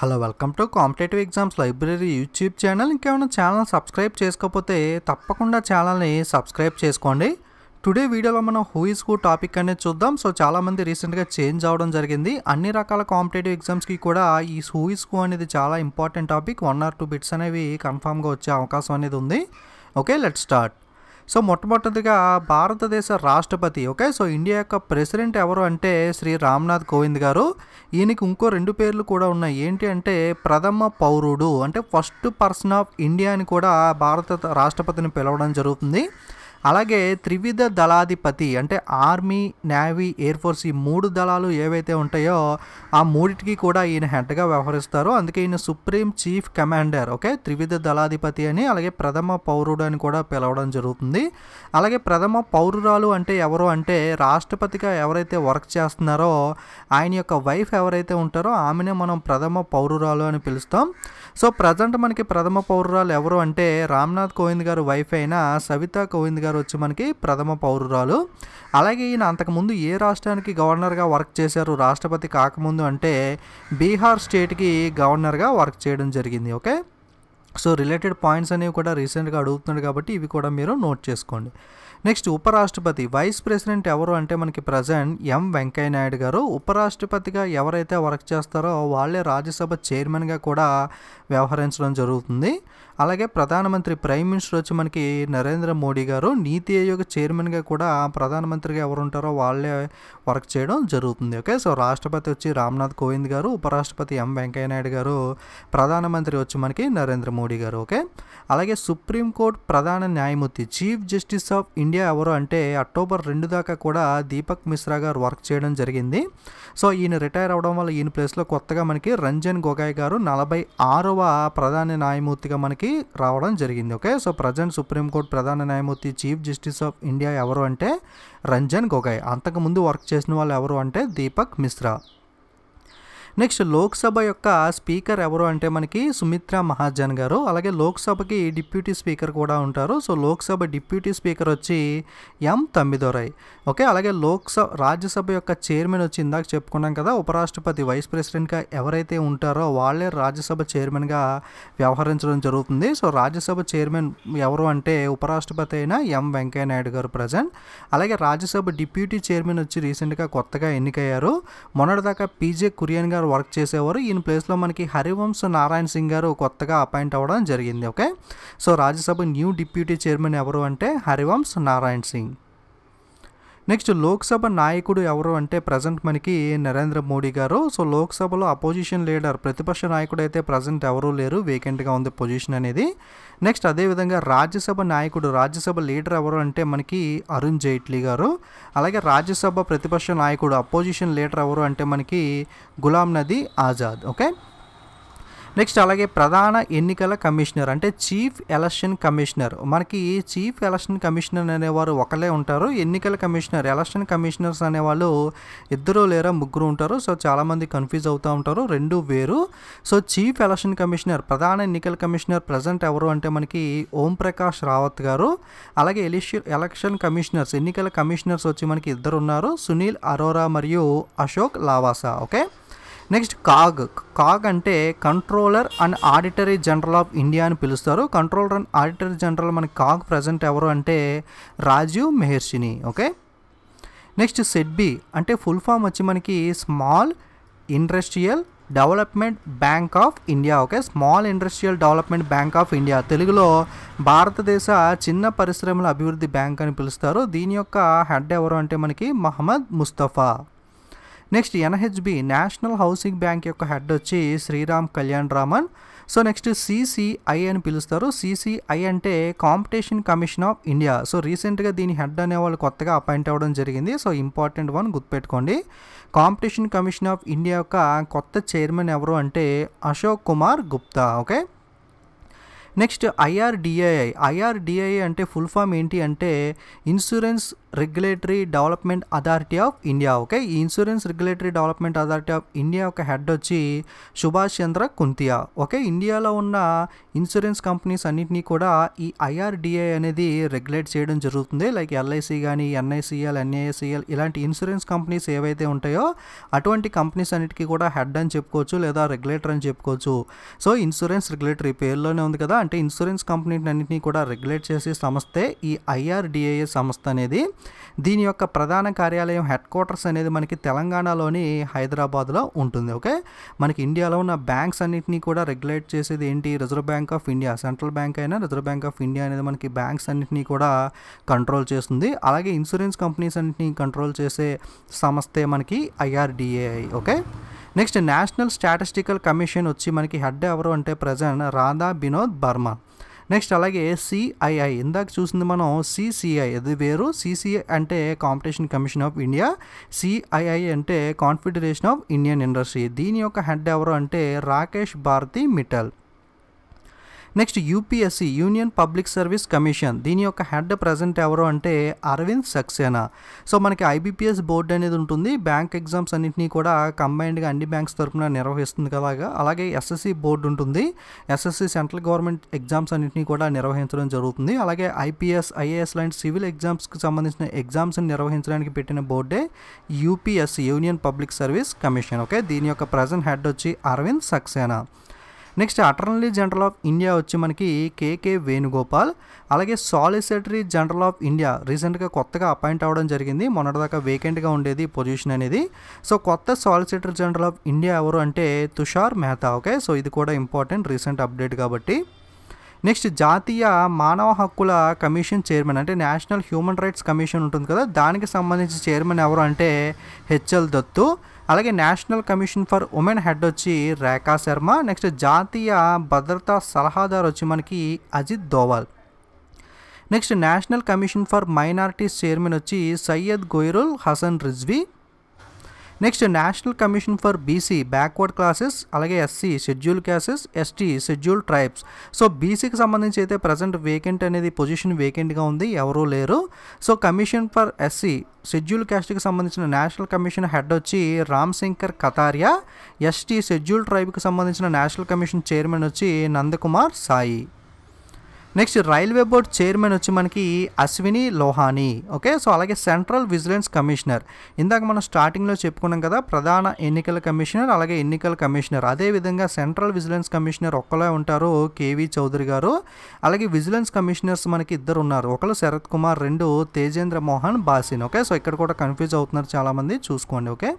Hello welcome to competitive exams library YouTube channel ఇంకేమైనా channel subscribe చేసుకోకపోతే తప్పకుండా ఛానల్ని సబ్స్క్రైబ్ చేసుకోండి. టుడే వీడియోలో మనం హూ ఇస్ హూ టాపిక్ అనేది చూద్దాం. సో చాలామంది రీసెంట్గా చేంజ్ అవడం జరిగింది. అన్ని రకాల కాంపిటేటివ్ ఎగ్జామ్స్కి కూడా ఈ హూ ఇస్ హూ అనేది చాలా important topic one or two bits అనేవి కన్ఫామ్గా వచ్చే అవకాశం అనేది ఉంది. ఓకే లెట్ స్టార్ట్ సో మొట్టమొదటిగా భారతదేశ రాష్ట్రపతి ఓకే? సో ఇండియా యొక్క ప్రెసిడెంట్ ఎవరు అంటే శ్రీ రామ్నాథ్ కోవింద్ గారు. ఈయనకి ఇంకో రెండు పేర్లు కూడా ఉన్నాయి. ఏంటి అంటే ప్రథమ పౌరుడు అంటే ఫస్ట్ పర్సన్ ఆఫ్ ఇండియా అని కూడా భారత రాష్ట్రపతిని పిలవడం జరుగుతుంది. అలాగే త్రివిధ దళాధిపతి అంటే ఆర్మీ నేవీ ఎయిర్ ఫోర్స్ ఈ మూడు దళాలు ఏవైతే ఉంటాయో ఆ మూడిటికి కూడా ఈయన హెడ్గా వ్యవహరిస్తారు. అందుకే ఈయన సుప్రీం చీఫ్ కమాండర్ ఓకే? త్రివిధ దళాధిపతి అని అలాగే ప్రథమ పౌరుడు అని కూడా పిలవడం జరుగుతుంది. అలాగే ప్రథమ పౌరురాలు అంటే ఎవరు అంటే రాష్ట్రపతిగా ఎవరైతే వర్క్ చేస్తున్నారో ఆయన యొక్క వైఫ్ ఎవరైతే ఉంటారో ఆమెనే మనం ప్రథమ పౌరురాలు అని పిలుస్తాం. సో ప్రజెంట్ మనకి ప్రథమ పౌరురాలు ఎవరు అంటే రామ్నాథ్ కోవింద్ గారు వైఫ్ అయిన సవితా కోవింద్ గారు వచ్చి మనకి ప్రథమ పౌరురాలు. అలాగే ఈయన అంతకుముందు ఏ రాష్ట్రానికి గవర్నర్గా వర్క్ చేశారు రాష్ట్రపతి కాకముందు అంటే బీహార్ స్టేట్కి గవర్నర్గా వర్క్ చేయడం జరిగింది ఓకే? సో రిలేటెడ్ పాయింట్స్ అనేవి కూడా రీసెంట్గా అడుగుతున్నాడు కాబట్టి ఇవి కూడా మీరు నోట్ చేసుకోండి. నెక్స్ట్ ఉపరాష్ట్రపతి వైస్ ప్రెసిడెంట్ ఎవరు అంటే మనకి ప్రజెంట్ ఎం వెంకయ్య నాయుడు గారు. ఉపరాష్ట్రపతిగా ఎవరైతే వర్క్ చేస్తారో వాళ్ళే రాజ్యసభ చైర్మన్గా కూడా వ్యవహరించడం జరుగుతుంది. అలాగే ప్రధానమంత్రి ప్రైమ్ మినిస్టర్ వచ్చి మనకి నరేంద్ర మోడీ గారు నీతి ఆయోగ్ చైర్మన్గా కూడా ప్రధానమంత్రిగా ఎవరు ఉంటారో వాళ్ళే వర్క్ చేయడం జరుగుతుంది. ఓకే? సో రాష్ట్రపతి వచ్చి రామ్నాథ్ కోవింద్ గారు ఉపరాష్ట్రపతి ఎం వెంకయ్య నాయుడు గారు ప్రధానమంత్రి వచ్చి మనకి నరేంద్ర మోడీ గారు. ఓకే? అలాగే సుప్రీంకోర్టు ప్రధాన న్యాయమూర్తి చీఫ్ జస్టిస్ ఆఫ్ ఇండియా ఎవరు అంటే అక్టోబర్ రెండు దాకా కూడా దీపక్ మిశ్రా గారు వర్క్ చేయడం జరిగింది. సో ఈయన రిటైర్ అవడం వల్ల ఈయన ప్లేస్లో కొత్తగా మనకి రంజన్ గొగాయ్ గారు నలభై ఆరవ ప్రధాన న్యాయమూర్తిగా మనకి రావడం జరిగింది. ఓకే? సో ప్రజెంట్ సుప్రీంకోర్టు ప్రధాన న్యాయమూర్తి చీఫ్ జస్టిస్ ఆఫ్ ఇండియా ఎవరు అంటే రంజన్ గొగాయ్. అంతకుముందు వర్క్ చేసిన వాళ్ళు ఎవరు అంటే దీపక్ మిశ్రా. నెక్స్ట్ లోక్సభ యొక్క స్పీకర్ ఎవరు అంటే మనకి సుమిత్రా మహాజన్ గారు. అలాగే లోక్సభకి డిప్యూటీ స్పీకర్ కూడా ఉంటారు. సో లోక్సభ డిప్యూటీ స్పీకర్ వచ్చి ఎం తమ్మిదొరై. ఓకే అలాగే లోక్సభ రాజ్యసభ యొక్క చైర్మన్ వచ్చి ఇందాక చెప్పుకున్నాం కదా ఉపరాష్ట్రపతి వైస్ ప్రెసిడెంట్గా ఎవరైతే ఉంటారో వాళ్ళే రాజ్యసభ చైర్మన్గా వ్యవహరించడం జరుగుతుంది. సో రాజ్యసభ చైర్మన్ ఎవరు అంటే ఉపరాష్ట్రపతి అయిన ఎం వెంకయ్య నాయుడు గారు ప్రజెంట్. అలాగే రాజ్యసభ డిప్యూటీ చైర్మన్ వచ్చి రీసెంట్గా కొత్తగా ఎన్నికయ్యారు. మొన్నటిదాకా పీజే కురియన్ గారు వర్క్ చేసేవారు. ఈయన ప్లేస్లో మనకి హరివంశ్ నారాయణ సింగ్ గారు కొత్తగా అపాయింట్ అవ్వడం జరిగింది. Okay? So Rajya Sabha new deputy chairman ఎవరు అంటే హరివంశ్ నారాయణ సింగ్. నెక్స్ట్ లోక్సభ నాయకుడు ఎవరు అంటే ప్రజెంట్ మనకి నరేంద్ర మోడీ గారు. సో లోక్సభలో అపోజిషన్ లీడర్ ప్రతిపక్ష నాయకుడు అయితే ప్రజెంట్ ఎవరూ లేరు. వేకెంట్గా ఉంది పొజిషన్ అనేది. నెక్స్ట్ అదేవిధంగా రాజ్యసభ నాయకుడు రాజ్యసభ లీడర్ ఎవరు అంటే మనకి అరుణ్ జైట్లీ గారు. అలాగే రాజ్యసభ ప్రతిపక్ష నాయకుడు అపోజిషన్ లీడర్ ఎవరు అంటే మనకి గులాం నదీ ఆజాద్. ఓకే నెక్స్ట్ అలాగే ప్రధాన ఎన్నికల కమిషనర్ అంటే చీఫ్ ఎలక్షన్ కమిషనర్. మనకి చీఫ్ ఎలక్షన్ కమిషనర్ అనేవారు ఒకలే ఉంటారు. ఎన్నికల కమిషనర్ ఎలక్షన్ కమిషనర్స్ అనేవాళ్ళు ఇద్దరు లేరా ముగ్గురు ఉంటారు. సో చాలామంది కన్ఫ్యూజ్ అవుతూ ఉంటారు. రెండు వేరు. సో చీఫ్ ఎలక్షన్ కమిషనర్ ప్రధాన ఎన్నికల కమిషనర్ ప్రజెంట్ ఎవరు అంటే మనకి ఓం ప్రకాష్ రావత్ గారు. అలాగే ఎలిషి ఎలక్షన్ కమిషనర్స్ ఎన్నికల కమిషనర్స్ వచ్చి మనకి ఇద్దరు ఉన్నారు. సునీల్ అరోరా మరియు Ashok Lavasa. Okay? Next CAG. CAG అంటే controller and auditor general of India అని పిలుస్తారు. కంట్రోలర్ అండ్ ఆడిటరీ జనరల్ మనకి కాగ్ ప్రజెంట్ ఎవరు అంటే రాజీవ్ మెహర్షిని ఓకే? నెక్స్ట్ సెడ్బి అంటే ఫుల్ ఫామ్ వచ్చి మనకి small industrial development bank of India okay? Small industrial development bank of India. తెలుగులో భారతదేశ చిన్న పరిశ్రమల అభివృద్ధి బ్యాంక్ అని పిలుస్తారు. దీని యొక్క హెడ్ ఎవరు అంటే మనకి Mohammed Mustafa. Next NHB national housing bank యొక్క హెడ్ వచ్చి Sriram Kalyan Raman. So next CCI అని పిలుస్తారు. సిసిఐ అంటే competition commission of India so రీసెంట్గా దీని హెడ్ అనేవాళ్ళు కొత్తగా అపాయింట్ అవ్వడం జరిగింది. సో ఇంపార్టెంట్ వన్ గుర్తుపెట్టుకోండి. కాంపిటీషన్ కమిషన్ ఆఫ్ ఇండియా యొక్క కొత్త చైర్మన్ ఎవరు అంటే Ashok Kumar Gupta okay next IRDAI IRDAI అంటే ఫుల్ ఫామ్ ఏంటి అంటే insurance regulatory development authority of India okay ఈ insurance regulatory development authority of India యొక్క హెడ్ వచ్చి సుభాష్ చంద్ర కుంతియా ఓకే ఇండియాలో ఉన్న ఇన్సూరెన్స్ కంపెనీస్ అన్నింటినీ కూడా ఈ ఐఆర్డిఏ అనేది రెగ్యులేట్ చేయడం జరుగుతుంది. లైక్ ఎల్ఐసి కానీ ఎన్ఐసిఎల్ ఎన్ఏసిఎల్ ఇలాంటి ఇన్సూరెన్స్ కంపెనీస్ ఏవైతే ఉంటాయో అటువంటి కంపెనీస్ అన్నిటికీ కూడా హెడ్ అని చెప్పుకోవచ్చు లేదా రెగ్యులేటర్ అని చెప్పుకోవచ్చు. సో ఇన్సూరెన్స్ రెగ్యులేటరీ పేరులోనే ఉంది కదా. అంటే ఇన్సూరెన్స్ కంపెనీ అన్నింటినీ కూడా రెగ్యులేట్ చేసే సంస్థే ఈ ఐఆర్డిఏఏ సంస్థ అనేది. దీని యొక్క ప్రధాన కార్యాలయం హెడ్ క్వార్టర్స్ అనేది మనకి తెలంగాణలోని హైదరాబాద్లో ఉంటుంది ఓకే? మనకి ఇండియాలో ఉన్న బ్యాంక్స్ అన్నింటినీ కూడా రెగ్యులేట్ చేసేది ఏంటి? Reserve bank of India central bank అయినా రిజర్వ్ బ్యాంక్ ఆఫ్ ఇండియా అనేది మనకి బ్యాంక్స్ అన్నింటినీ కూడా కంట్రోల్ చేస్తుంది. అలాగే ఇన్సూరెన్స్ కంపెనీస్ అన్నింటినీ కంట్రోల్ చేసే సంస్థే మనకి IRDAI okay? Next national statistical commission వచ్చి మనకి హెడ్ ఎవరు అంటే ప్రజెంట్ రాధా వినోద్ బర్మన్ నెక్స్ట్ అలాగే సిఐఐ ఇందాక చూసింది మనం సిసిఐ ఇది వేరు. సిసిఐ అంటే competition commission of India CII అంటే కాన్ఫెడరేషన్ ఆఫ్ ఇండియన్ ఇండస్ట్రీ దీని యొక్క హెడ్ ఎవరు అంటే Rakesh Bharti Mittal next UPSC union public service commission. దీని యొక్క హెడ్ ప్రజెంట్ ఎవరు అంటే అరవింద్ సక్సేనా. సో మనకి ఐబీపీఎస్ బోర్డు అనేది ఉంటుంది. బ్యాంక్ ఎగ్జామ్స్ అన్నింటినీ కూడా కంబైన్డ్గా అన్ని బ్యాంక్స్ తరఫున నిర్వహిస్తుంది కదా అలాగే ఎస్ఎస్సి బోర్డు ఉంటుంది. ఎస్ఎస్సి సెంట్రల్ గవర్నమెంట్ ఎగ్జామ్స్ అన్నింటినీ కూడా నిర్వహించడం జరుగుతుంది. అలాగే ఐపీఎస్ ఐఏఎస్ లాంటి సివిల్ ఎగ్జామ్స్కి సంబంధించిన ఎగ్జామ్స్ని నిర్వహించడానికి పెట్టిన బోర్డే UPSC union public service commission. Okay దీని యొక్క ప్రజెంట్ హెడ్ వచ్చి Arvind Saxena. Next attorney general of India వచ్చి మనకి కేకే వేణుగోపాల్ అలాగే సాలిసిటరీ జనరల్ ఆఫ్ ఇండియా రీసెంట్గా కొత్తగా అపాయింట్ అవ్వడం జరిగింది. మొన్నటిదాకా వేకెంట్గా ఉండేది పొజిషన్ అనేది. సో కొత్త సాలిసిటరీ జనరల్ ఆఫ్ ఇండియా ఎవరు అంటే తుషార్ మెహతా ఓకే? సో ఇది కూడా ఇంపార్టెంట్ రీసెంట్ అప్డేట్ కాబట్టి. నెక్స్ట్ జాతీయ మానవ హక్కుల కమిషన్ చైర్మన్ అంటే నేషనల్ హ్యూమన్ రైట్స్ కమిషన్ ఉంటుంది కదా? దానికి సంబంధించి చైర్మన్ ఎవరు అంటే హెచ్ఎల్ దత్తు. అలాగే national commission for women head వచ్చి రేఖా శర్మ నెక్స్ట్ జాతీయ భద్రతా సలహాదారు వచ్చి మనకి Ajit Doval. Next national commission for minorities chairman వచ్చి Syed Ghayorul Hasan Rizvi next national commission for BC backward classes అలాగే SC schedule classes ST schedule tribes. So బీసీకి సంబంధించి అయితే ప్రజెంట్ వేకెంట్ అనేది పొజిషన్ వేకెంట్గా ఉంది ఎవరూ లేరు. So commission for SC schedule క్యాస్ట్కి సంబంధించిన నేషనల్ కమిషన్ హెడ్ వచ్చి రామ్ శంకర్ కతారియా. ఎస్టీ షెడ్యూల్ ట్రైబ్కి సంబంధించిన నేషనల్ కమిషన్ చైర్మన్ వచ్చి Nandkumar Sai. Next railway board chairman వచ్చి మనకి అశ్విని లోహాని ఓకే? సో అలాగే సెంట్రల్ విజిలెన్స్ కమిషనర్. ఇందాక మనం స్టార్టింగ్లో చెప్పుకున్నాం కదా ప్రధాన ఎన్నికల కమిషనర్ అలాగే ఎన్నికల కమిషనర్. అదేవిధంగా సెంట్రల్ విజిలెన్స్ కమిషనర్ ఒక్కలే ఉంటారు కేవీ చౌదరి గారు. అలాగే విజిలెన్స్ కమిషనర్స్ మనకి ఇద్దరు ఉన్నారు ఒకరు శరత్ కుమార్ రెండు తేజేంద్ర మోహన్ బాసిన్ ఓకే? సో ఇక్కడ కూడా కన్ఫ్యూజ్ అవుతున్నారు చాలామంది. చూసుకోండి ఓకే?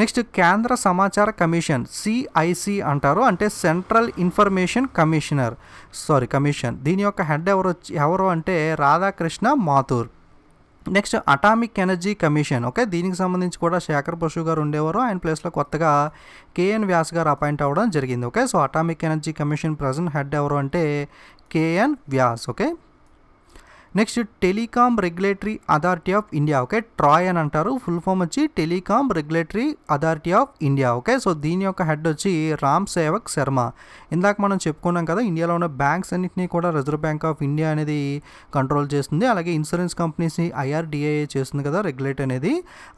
నెక్స్ట్ కేంద్ర సమాచార కమిషన్ సిఐసి అంటారు. అంటే central information commissioner sorry commission దీని యొక్క హెడ్ ఎవరు ఎవరు అంటే Radhakrishna Mathur. Next atomic energy commission. Okay దీనికి సంబంధించి కూడా శేఖర్ బసు గారు ఉండేవారు. ఆయన ప్లేస్లో కొత్తగా కేఎన్ వ్యాస్ గారు అపాయింట్ అవ్వడం జరిగింది. Okay so atomic energy commission present head ఎవరు అంటే K N Vyas. Okay next telecom regulatory authority of India okay? TRAI అని అంటారు. ఫుల్ ఫామ్ వచ్చి telecom regulatory authority of India okay? So దీని యొక్క హెడ్ వచ్చి రామ్ సేవక్ శర్మ. ఇందాక మనం చెప్పుకున్నాం కదా ఇండియాలో ఉన్న బ్యాంక్స్ అన్నింటినీ కూడా రిజర్వ్ బ్యాంక్ ఆఫ్ ఇండియా అనేది కంట్రోల్ చేస్తుంది. అలాగే ఇన్సూరెన్స్ కంపెనీస్ని ఐఆర్డిఏ చేస్తుంది కదా రెగ్యులేట్ అనేది.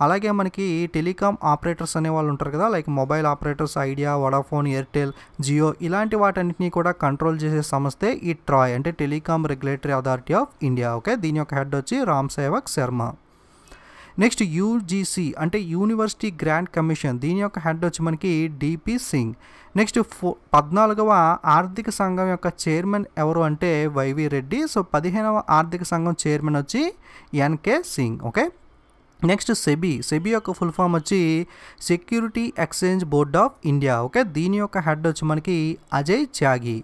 అలాగే మనకి టెలికాం ఆపరేటర్స్ అనే వాళ్ళు ఉంటారు కదా like mobile operators Idea Vodafone Airtel Jio ఇలాంటి వాటన్నిటిని కూడా కంట్రోల్ చేసే సంస్థే ఈ ట్రాయ్ అంటే telecom regulatory authority of India. Okay దీని యొక్క హెడ్ వచ్చి రామ్ సేవక్ శర్మ. నెక్స్ట్ యూజీసీ అంటే యూనివర్సిటీ గ్రాంట్ కమిషన్ దీని యొక్క హెడ్ వచ్చి మనకి డిపి సింగ్. నెక్స్ట్ ఫో పద్నాలుగవ ఆర్థిక సంఘం యొక్క చైర్మన్ ఎవరు అంటే వైవి రెడ్డి. సో పదిహేనవ ఆర్థిక సంఘం చైర్మన్ వచ్చి N K Singh okay. Next SEBI SEBI యొక్క ఫుల్ ఫామ్ వచ్చి security exchange board of India okay. దీని యొక్క హెడ్ వచ్చి మనకి అజయ్ త్యాగి.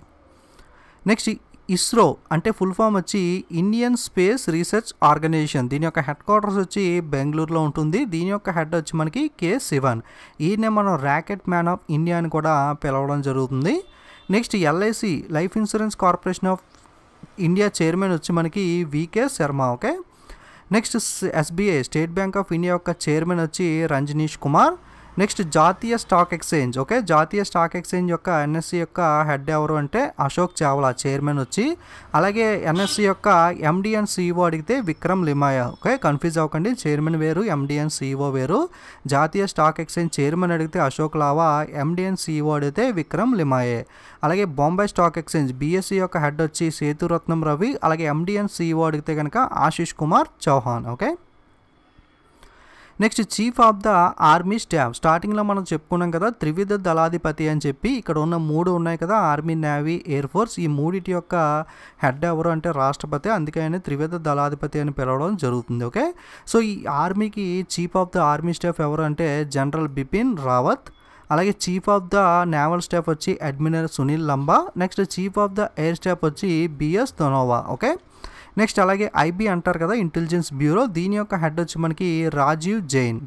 నెక్స్ట్ ఇస్రో అంటే ఫుల్ ఫామ్ వచ్చి ఇండియన్ స్పేస్ రీసెర్చ్ ఆర్గనైజేషన్. దీని యొక్క హెడ్ క్వార్టర్స్ వచ్చి బెంగళూరులో ఉంటుంది. దీని యొక్క హెడ్ వచ్చి మనకి కే శివన్. ఈయనే మనం ర్యాకెట్ మ్యాన్ ఆఫ్ ఇండియా అని కూడా పిలవడం జరుగుతుంది. Next LIC life insurance corporation of India chairman వచ్చి మనకి V K Sharma okay? Next SBI state bank of India యొక్క చైర్మన్ వచ్చి రంజనీష్ కుమార్. నెక్స్ట్ జాతీయ స్టాక్ ఎక్స్చేంజ్ ఓకే? జాతీయ స్టాక్ ఎక్స్చేంజ్ యొక్క ఎన్ఎస్సి యొక్క హెడ్ ఎవరు అంటే అశోక్ చావ్లా చైర్మన్ వచ్చి అలాగే ఎన్ఎస్సి యొక్క ఎండి అండ్ సిఇఓ అడిగితే విక్రమ్ లిమాయా ఓకే? కన్ఫ్యూజ్ అవ్వకండి చైర్మన్ వేరు ఎండి అండ్ సిఇఓ వేరు. జాతీయ స్టాక్ ఎక్స్చేంజ్ చైర్మన్ అడిగితే Ashok Lava MD and CEO అడిగితే విక్రమ్ లిమాయే అలాగే బాంబే స్టాక్ ఎక్స్చేంజ్ బీఎస్సీ యొక్క హెడ్ వచ్చి సేతురత్నం రవి అలాగే ఎండి అండ్ సిఇఓ అడిగితే కనుక Ashish Kumar Chauhan okay? Next chief of the army staff స్టార్టింగ్లో మనం చెప్పుకున్నాం కదా త్రివిధ దళాధిపతి అని చెప్పి ఇక్కడ ఉన్న మూడు ఉన్నాయి కదా ఆర్మీ నేవీ ఎయిర్ ఫోర్స్ ఈ మూడిటి యొక్క హెడ్ ఎవరు అంటే రాష్ట్రపతి అందుకే ఆయన త్రివిధ దళాధిపతి అని పిలవడం జరుగుతుంది ఓకే సో ఈ ఆర్మీకి chief of the army staff ఎవరు అంటే జనరల్ బిపిన్ రావత్ అలాగే chief of the naval staff వచ్చి admiral Sunil లంబా next chief of the air staff వచ్చి బిఎస్ ధనోవా ఓకే నెక్స్ట్ అలాగే ఐబీ అంటారు కదా ఇంటెలిజెన్స్ బ్యూరో దీని యొక్క హెడ్ వచ్చి మనకి Rajiv Jain.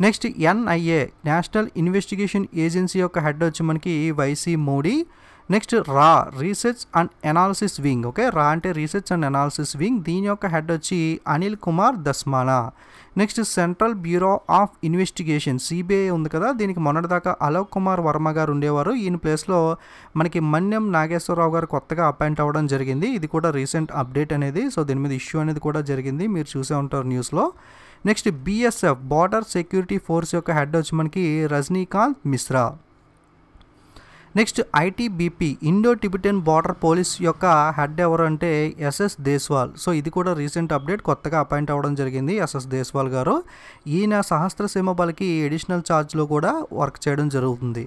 Next NIA national investigation agency యొక్క హెడ్ వచ్చి మనకి వైసీ మోడీ. నెక్స్ట్ రా research and analysis wing okay? రా అంటే రీసెర్చ్ అండ్ ఎనాలిసిస్ వింగ్. దీని యొక్క హెడ్ వచ్చి Anil Kumar Dhasmana. Next central bureau of investigation CBI ఉంది కదా? దీనికి మొన్నటిదాకా అలోక్ కుమార్ వర్మ గారు ఉండేవారు. ఈయన ప్లేస్లో మనకి మన్యం నాగేశ్వరరావు గారు కొత్తగా అపాయింట్ అవ్వడం జరిగింది. ఇది కూడా రీసెంట్ అప్డేట్ అనేది. సో దీని మీద ఇష్యూ అనేది కూడా జరిగింది. మీరు చూసే ఉంటారు న్యూస్లో. Next BSF border security force యొక్క హెడ్ వచ్చి మనకి Rajinikanth Mishra. Next ITBP Indo Tibetan border police యొక్క హెడ్ ఎవరు అంటే ఎస్ఎస్ దేశ్వాల్ సో ఇది కూడా రీసెంట్ అప్డేట్ కొత్తగా అపాయింట్ అవ్వడం జరిగింది ఎస్ఎస్ దేశ్వాల్ గారు. ఈయన సహస్ర సీమ బలకి ఎడిషనల్ ఛార్జ్లో కూడా వర్క్ చేయడం జరుగుతుంది.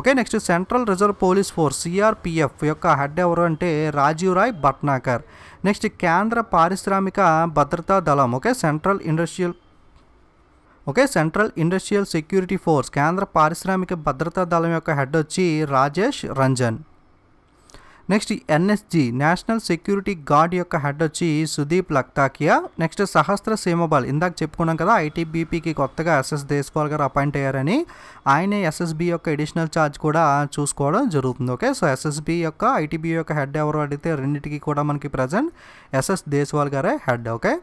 Okay next central reserve police force CRPF యొక్క హెడ్ ఎవరు అంటే రాజీవ్ రాయ్ భట్నాకర్. నెక్స్ట్ కేంద్ర పారిశ్రామిక భద్రతా దళం okay central industrial okay central industrial security force కేంద్ర పారిశ్రామిక భద్రతా దళం యొక్క హెడ్ వచ్చి Rajesh Ranjan. Next NSG national security guard యొక్క హెడ్ వచ్చి సుదీప్ లక్తాకియా. నెక్స్ట్ సహస్ర సీమబల్ ఇందాక చెప్పుకున్నాం కదా ఐటీబీపీకి కొత్తగా ఎస్ఎస్ దేశ్పాల్ గారు అపాయింట్ అయ్యారని. ఆయనే ఎస్ఎస్బి యొక్క ఎడిషనల్ ఛార్జ్ కూడా చూసుకోవడం జరుగుతుంది ఓకే? సో ఎస్ఎస్బి యొక్క ఐటీబీ యొక్క హెడ్ ఎవరు అడిగితే రెండింటికి కూడా మనకి ప్రజెంట్ ఎస్ఎస్ దేశ్వాల్ గారే head okay?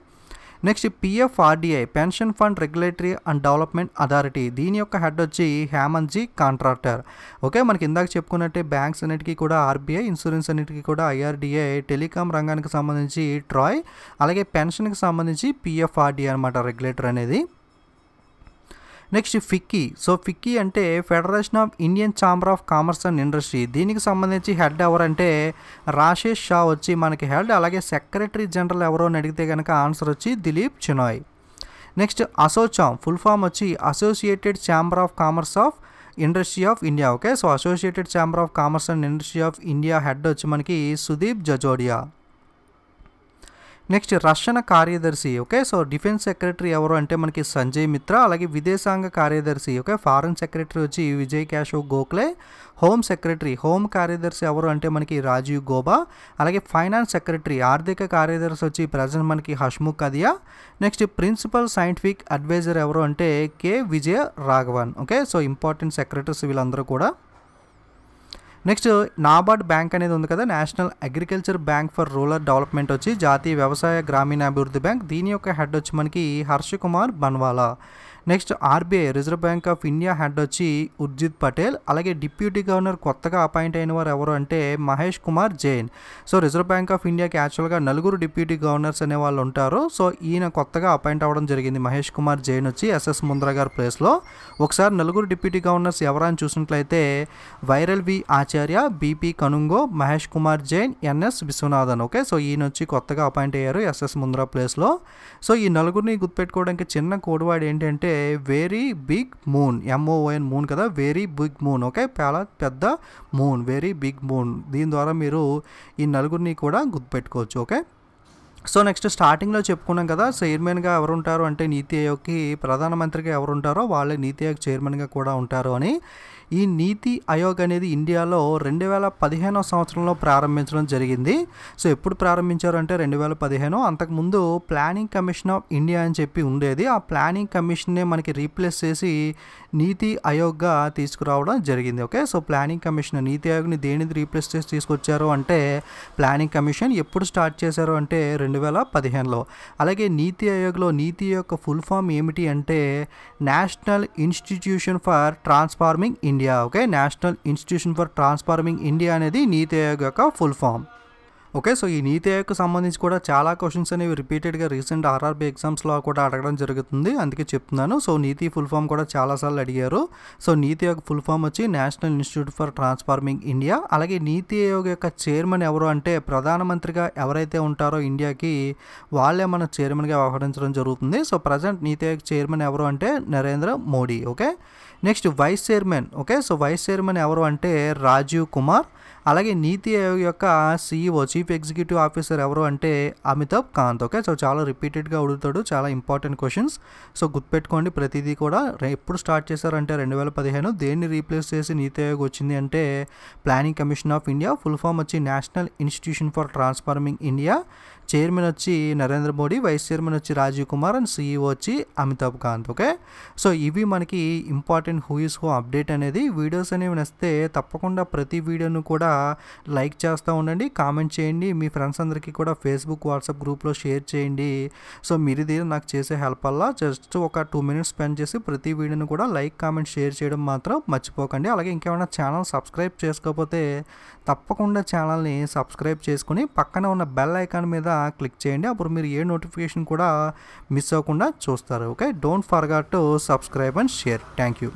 Next PFRDI pension fund regulatory and development authority దీని యొక్క హెడ్ వచ్చి హేమంత్ జీ కాంట్రాక్టర్. ఓకే మనకి ఇందాక చెప్పుకున్నట్టే బ్యాంక్స్ అన్నిటికీ కూడా ఆర్బీఐ ఇన్సూరెన్స్ అన్నిటికీ కూడా ఐఆర్డిఐ టెలికాం రంగానికి సంబంధించి ట్రాయ్ అలాగే పెన్షన్కి సంబంధించి పిఎఫ్ఆర్డిఐ అనమాట రెగ్యులేటర్ అనేది. నెక్స్ట్ ఫిక్కీ. సో ఫిక్కీ అంటే federation of Indian chamber of commerce and industry. దీనికి సంబంధించి హెడ్ ఎవరంటే రాషేష్ షా వచ్చి మనకి హెడ్ అలాగే సెక్రటరీ జనరల్ ఎవరో అని అడిగితే కనుక ఆన్సర్ వచ్చి Dilip Chinoy. Next ASSOCHAM full form వచ్చి associated chamber of commerce of industry of India. Okay so associated chamber of commerce and industry of India head వచ్చి మనకి సుదీప్ జజోడియా. నెక్స్ట్ రష్యన్ కార్యదర్శి ఓకే? సో డిఫెన్స్ సెక్రటరీ ఎవరు అంటే మనకి సంజయ్ మిత్రా అలాగే విదేశాంగ కార్యదర్శి ఓకే? ఫారెన్ సెక్రటరీ వచ్చి Vijay Keshav Gokhale. Home secretary home కార్యదర్శి ఎవరు అంటే మనకి రాజీవ్ గోబా. అలాగే ఫైనాన్స్ సెక్రటరీ ఆర్థిక కార్యదర్శి వచ్చి ప్రజెంట్ మనకి Hasmukh Adhia next principal scientific adviser ఎవరు అంటే K. Vijaya Raghavan okay? So important secretaries వీళ్ళందరూ కూడా. నెక్స్ట్ నాబార్డ్ బ్యాంక్ అనేది ఉంది కదా national agriculture bank for rural development వచ్చి జాతీయ వ్యవసాయ గ్రామీణాభివృద్ధి బ్యాంక్. దీని యొక్క హెడ్ వచ్చి మనకి Harsh Kumar Bhanwala. Next RBI reserve bank of India head వచ్చి ఉర్జిత్ పటేల్ అలాగే డిప్యూటీ గవర్నర్ కొత్తగా అపాయింట్ అయిన వారు ఎవరు అంటే Mahesh Kumar Jain. So reserve bank of ఇండియాకి యాక్చువల్గా నలుగురు డిప్యూటీ గవర్నర్స్ అనే వాళ్ళు ఉంటారు. సో ఈయన కొత్తగా అపాయింట్ అవ్వడం జరిగింది మహేష్ కుమార్ జైన్ వచ్చి ఎస్ఎస్ ముంద్రా గారి ప్లేస్లో. ఒకసారి నలుగురు డిప్యూటీ గవర్నర్స్ ఎవరని చూసినట్లయితే Viral V Acharya B P Kanungo Mahesh Kumar Jain N S Vishwanathan. Okay? So ఈయన వచ్చి కొత్తగా అపాయింట్ అయ్యారు ఎస్ఎస్ ముంద్రా ప్లేస్లో. సో ఈ నలుగురిని గుర్తుపెట్టుకోవడానికి చిన్న కోడ్వాడ్ ఏంటంటే very big moon M O N moon కదా వెరీ బిగ్ మూన్ ఓకే చాలా పెద్ద మూన్ వెరీ బిగ్ మూన్ దీని ద్వారా మీరు ఈ నలుగురిని కూడా గుర్తుపెట్టుకోవచ్చు ఓకే సో నెక్స్ట్ స్టార్టింగ్లో చెప్పుకున్నాం కదా చైర్మన్గా ఎవరు ఉంటారు అంటే నీతి ఆయోగ్కి ప్రధానమంత్రిగా ఎవరు ఉంటారో వాళ్ళే నీతి ఆయోగ్ చైర్మన్గా కూడా ఉంటారు అని ఈ నీతి ఆయోగ్ అనేది ఇండియాలో రెండు వేల పదిహేనో సంవత్సరంలో ప్రారంభించడం జరిగింది. సో ఎప్పుడు ప్రారంభించారు అంటే రెండు వేల పదిహేను అంతకుముందు ప్లానింగ్ కమిషన్ ఆఫ్ ఇండియా అని చెప్పి ఉండేది. ఆ ప్లానింగ్ కమిషన్నే మనకి రీప్లేస్ చేసి నీతి ఆయోగ్గా తీసుకురావడం జరిగింది. ఓకే? సో ప్లానింగ్ కమిషన్ నీతి ఆయోగ్ని దేనిది రీప్లేస్ చేసి తీసుకొచ్చారు అంటే ప్లానింగ్ కమిషన్ ఎప్పుడు స్టార్ట్ చేశారు అంటే రెండు వేల పదిహేనులో. అలాగే నీతి ఆయోగ్లో నీతి యొక్క ఫుల్ ఫామ్ ఏమిటి అంటే national institution for transforming India India okay national institution for transforming India అనేది నీతి ఆయోగ్ యొక్క ఫుల్ ఫామ్ ఓకే సో ఈ నీతి ఆయోగ్కి సంబంధించి కూడా చాలా క్వశ్చన్స్ అనేవి రిపీటెడ్గా రీసెంట్ ఆర్ఆర్బీ ఎగ్జామ్స్లో కూడా అడగడం జరుగుతుంది. అందుకే చెప్తున్నాను. సో నీతి ఫుల్ ఫామ్ కూడా చాలాసార్లు అడిగారు. So NITI Aayog full form వచ్చి national institute for transforming India అలాగే నీతి ఆయోగ్ యొక్క చైర్మన్ ఎవరు అంటే ప్రధానమంత్రిగా ఎవరైతే ఉంటారో ఇండియాకి వాళ్ళే మన చైర్మన్గా వ్యవహరించడం జరుగుతుంది. సో ప్రజెంట్ నీతి ఆయోగ్ చైర్మన్ ఎవరు అంటే Narendra Modi okay next vice chairman okay? So vice chairman ఎవరు అంటే రాజీవ్ కుమార్. అలాగే నీతి ఆయోగ్ యొక్క సీఈఓ చీఫ్ ఎగ్జిక్యూటివ్ ఆఫీసర్ ఎవరు అంటే అమితాబ్ కాంత్ ఓకే? సో చాలా రిపీటెడ్గా అడుగుతాడు చాలా ఇంపార్టెంట్ క్వశ్చన్స్ సో గుర్తుపెట్టుకోండి ప్రతిదీ కూడా ఎప్పుడు స్టార్ట్ చేశారంటే రెండు వేల పదిహేను. దేన్ని రీప్లేస్ చేసి నీతి ఆయోగ్ వచ్చింది అంటే planning commission of India full form వచ్చి national institution for transforming India chairman వచ్చి నరేంద్ర మోడీ వైస్ చైర్మన్ వచ్చి రాజీవ్ కుమార్ అండ్ సీఈఓ వచ్చి అమితాబ్ కాంత్ ఓకే? సో ఇవి మనకి important who is who update అనేది. వీడియోస్ అనేవి నచ్చితే తప్పకుండా ప్రతి వీడియోను కూడా లైక్ చేస్తూ ఉండండి కామెంట్ చేయండి. మీ ఫ్రెండ్స్ అందరికీ కూడా ఫేస్బుక్ వాట్సాప్ గ్రూప్లో షేర్ చేయండి. సో మీరు ఇది నాకు చేసే హెల్ప్ వల్ల జస్ట్ ఒక టూ మినిట్స్ స్పెండ్ చేసి ప్రతి వీడియోను కూడా లైక్ కామెంట్ షేర్ చేయడం మాత్రం మర్చిపోకండి. అలాగే ఇంకేమైనా ఛానల్ సబ్స్క్రైబ్ చేసుకోకపోతే తప్పకుండా ఛానల్ని సబ్స్క్రైబ్ చేసుకుని పక్కన ఉన్న బెల్ ఐకాన్ మీద క్లిక్ చేయండి. అప్పుడు మీరు ఏ నోటిఫికేషన్ కూడా మిస్ అవ్వకుండా చూస్తారు. Okay don't forgot to subscribe and share thank you